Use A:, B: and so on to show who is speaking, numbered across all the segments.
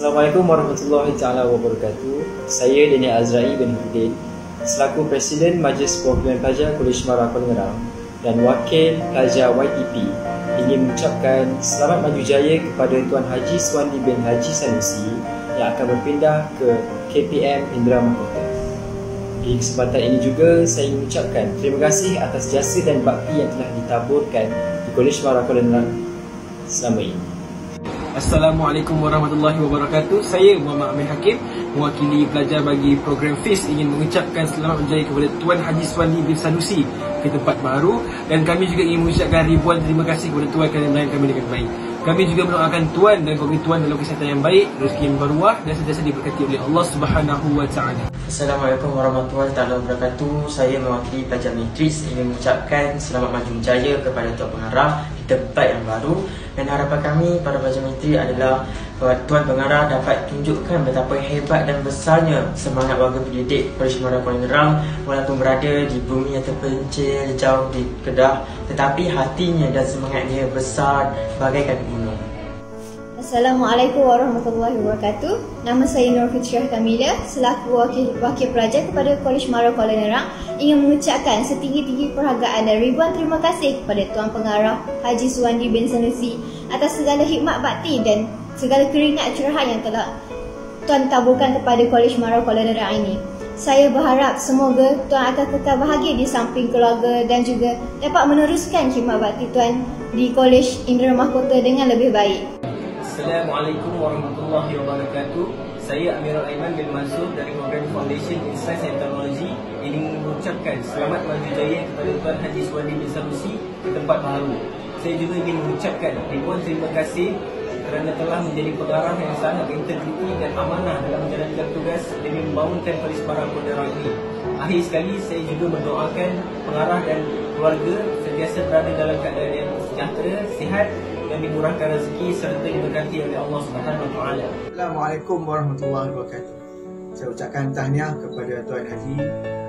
A: Assalamualaikum warahmatullahi taala wabarakatuh. Saya Daniel Azrai bin Hudin selaku Presiden Majlis Perwakilan Pelajar Kolej Mara Kuala Ngerang dan Wakil Pelajar YTP ingin mengucapkan selamat maju jaya kepada Tuan Haji Suwandi bin Haji Sanusi yang akan berpindah ke KPM Indra Mahkota. Di kesempatan ini juga saya ingin mengucapkan terima kasih atas jasa dan bakti yang telah ditaburkan di Kolej Mara Kuala Ngerang selama ini.
B: Assalamualaikum warahmatullahi wabarakatuh. Saya Muhammad Amir Hakim, mewakili pelajar bagi program FIS ingin mengucapkan selamat berjaya kepada Tuan Haji Suwandi bin Sanusi ke tempat baru dan kami juga ingin mengucapkan ribuan terima kasih kepada Tuan kerana melayan kami dengan baik. Kami juga mendoakan Tuan dan keluarga Tuan dalam kesihatan yang baik, rezeki yang berwah dan sentiasa diberkati oleh Allah Subhanahu wa taala.
C: Assalamualaikum warahmatullahi wabarakatuh. Saya mewakili pelajar Matrix ingin mengucapkan selamat maju jaya kepada Tuan Pengarah di tempat yang baru dan harapan kami pada pelajar Matrix adalah Tuan Pengarah dapat tunjukkan betapa hebat dan besarnya semangat warga pendidik Kolej Mara Kuala Ngerang walaupun berada di bumi yang terpencil jauh di Kedah tetapi hatinya dan semangatnya besar bagaikan gunung.
D: Assalamualaikum warahmatullahi wabarakatuh. Nama saya Nur Fitriah Kamila selaku wakil wakil pelajar kepada Kolej Mara Kuala Nerang ingin mengucapkan setinggi-tinggi perhargaan dan ribuan terima kasih kepada Tuan Pengarah Haji Suwandi bin Sanusi atas segala hikmat bakti dan segala keringat curahan yang telah Tuan taburkan kepada Kolej Mara Kuala Nerang ini. Saya berharap semoga Tuan akan kekal bahagia di samping keluarga dan juga dapat meneruskan khidmat bakti Tuan di Kolej Indra Mahkota dengan lebih baik.
B: Assalamualaikum warahmatullahi wabarakatuh. Saya Amirul Aiman bin Mansur dari program Foundation in Science and Technology ingin mengucapkan selamat maju jaya kepada Tuan Haji Suwandi bin Sanusi ke tempat baru. Saya juga ingin mengucapkan ribuan terima kasih kerana telah menjadi pengarah yang sangat berintegriti dan amanah dalam menjalankan tugas demi membangunkan Polis Para Penderang ini. Akhir sekali, saya juga mendoakan pengarah dan keluarga sentiasa berada dalam keadaan yang sejahtera, sihat dan dimurahkan rezeki serta diberkati oleh Allah Subhanahu Taala.
E: Assalamualaikum warahmatullahi wabarakatuh. Saya ucapkan tahniah kepada Tuan Haji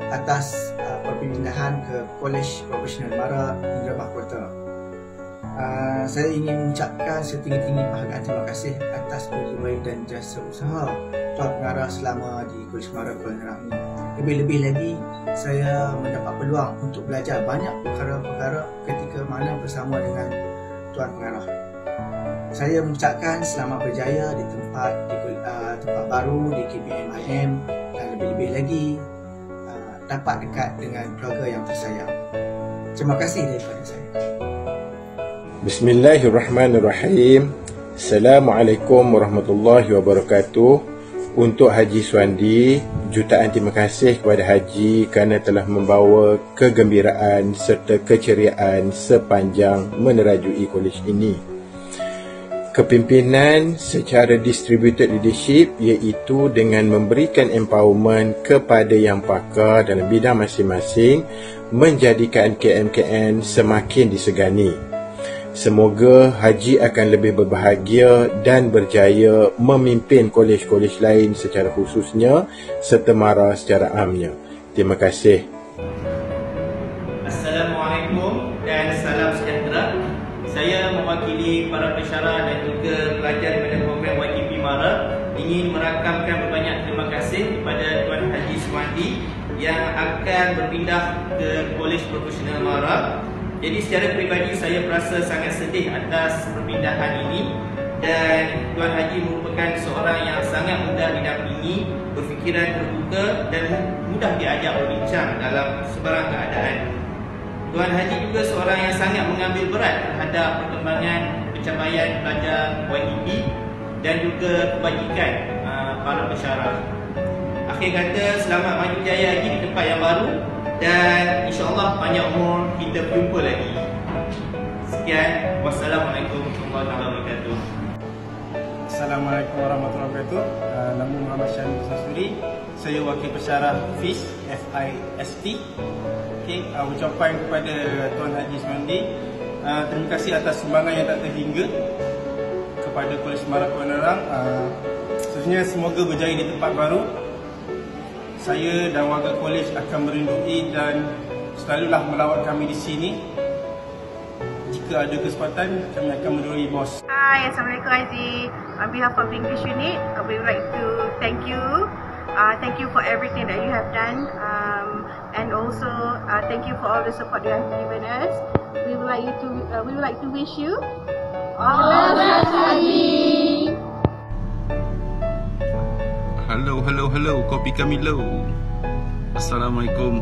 E: atas uh, perpindahan ke Kolej Profesional Mara Indra Mahkota. Uh, saya ingin mengucapkan setinggi-tinggi penghargaan terima kasih atas kerja baik dan jasa usaha Tuan Pengarah selama di Kolej Mara Kuala Nerang ini. Lebih-lebih lagi, saya mendapat peluang untuk belajar banyak perkara-perkara ketika mana bersama dengan Tuan Pengarah. Saya mengucapkan selamat berjaya di tempat di uh, tempat baru di KPMIM dan lebih-lebih lagi uh, dapat dekat dengan keluarga yang tersayang. Terima kasih daripada saya.
F: Bismillahirrahmanirrahim. Assalamualaikum warahmatullahi wabarakatuh. Untuk Haji Suandi, jutaan terima kasih kepada Haji kerana telah membawa kegembiraan serta keceriaan sepanjang menerajui kolej ini. Kepimpinan secara distributed leadership iaitu dengan memberikan empowerment kepada yang pakar dalam bidang masing-masing menjadikan KMKN semakin disegani. Semoga Haji akan lebih berbahagia dan berjaya memimpin kolej-kolej lain secara khususnya serta Mara secara amnya. Terima kasih.
G: Assalamualaikum dan salam sejahtera. Saya mewakili para pensyarah dan juga pelajar pada program YTP Mara ingin merakamkan berbanyak terima kasih kepada Tuan Haji Suwandi yang akan berpindah ke Kolej Profesional Mara jadi secara peribadi saya merasa sangat sedih atas perpindahan ini dan Tuan Haji merupakan seorang yang sangat mudah didampingi, berfikiran terbuka dan mudah diajak berbincang dalam sebarang keadaan. Tuan Haji juga seorang yang sangat mengambil berat terhadap perkembangan pencapaian pelajar YTP dan juga kebajikan uh, para pensyarah. Akhir kata, selamat maju jaya lagi di tempat yang baru dan insyaAllah panjang umur kita berjumpa lagi. Sekian. Wassalamualaikum warahmatullahi wabarakatuh.
H: Assalamualaikum warahmatullahi wabarakatuh. Uh, nama Muhammad Syamil Sasuri saya wakil pensyarah FIST F-I-S-T okay, uh, ucapan kepada Tuan Haji Semandi uh, terima kasih atas sumbangan yang tak terhingga kepada Kolej Semarang Kuala uh, semoga berjaya di tempat baru saya dan warga kolej akan merindui dan selalulah melawat kami di sini. Jika ada kesempatan, kami akan merindui bos.
I: Hai, Assalamualaikum Aziz. on behalf of English unit, we would like to thank you. Uh, thank you for everything that you have done, um, and also uh, thank you for all the support you have given us. We would like you to uh, we would like to wish you all the best.
J: Hello, hello, hello. Kopi kami low. Assalamualaikum.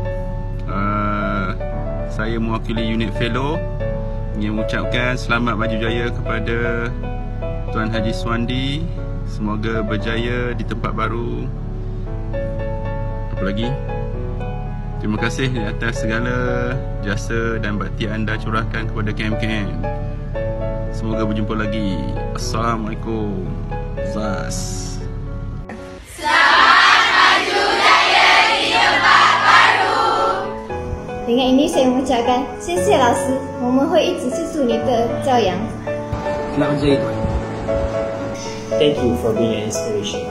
J: Uh, saya mewakili unit fellow ingin mengucapkan selamat maju jaya kepada Tuan Haji Swandi. Semoga berjaya di tempat baru. Apa lagi? Terima kasih di atas segala jasa dan bakti anda curahkan kepada KMKN. Semoga berjumpa lagi. Assalamualaikum. Zas.
D: 谢谢老师我们会一直记住您的教养
B: 那这一款
A: thank you for being an inspiration.